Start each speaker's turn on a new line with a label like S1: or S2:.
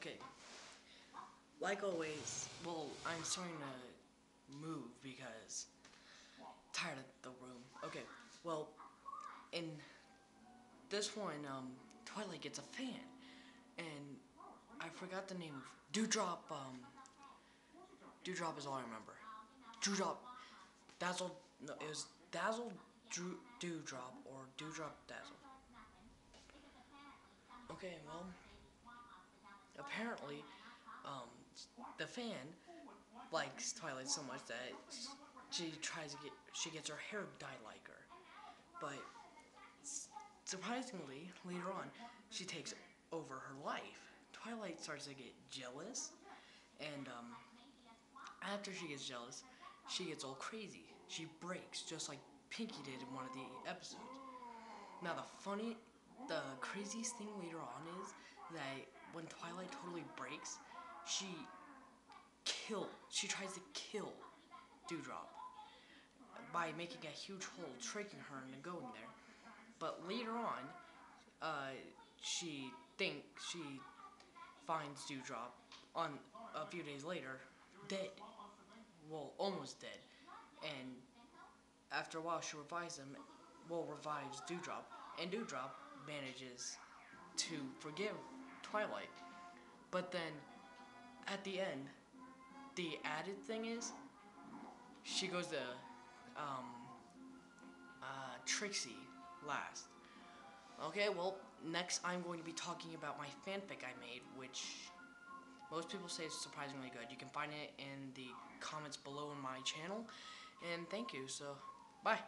S1: Okay. Like always, well, I'm starting to move because tired of the room. Okay. Well, in this one, um, Twilight gets a fan, and I forgot the name of Dewdrop. Um, Dewdrop is all I remember. Dewdrop, Dazzle. No, it was Dazzle Drew, Dewdrop or Dewdrop Dazzle. Okay, well, apparently, um, the fan likes Twilight so much that she tries to get she gets her hair dyed like her. But surprisingly, later on, she takes over her life. Twilight starts to get jealous, and um, after she gets jealous, she gets all crazy. She breaks, just like Pinkie did in one of the episodes. Now the funny, the craziest thing later on is that when Twilight totally breaks, she kill. She tries to kill Dewdrop by making a huge hole, tricking her into going there. But later on, uh, she thinks she finds Dewdrop on a few days later, dead. Well, almost dead. And after a while, she revives him. Well, revives Dewdrop, and Dewdrop manages to forgive Twilight. But then, at the end, the added thing is, she goes to um, uh, Trixie last. Okay, well, next I'm going to be talking about my fanfic I made, which most people say is surprisingly good. You can find it in the comments below in my channel. And thank you, so bye.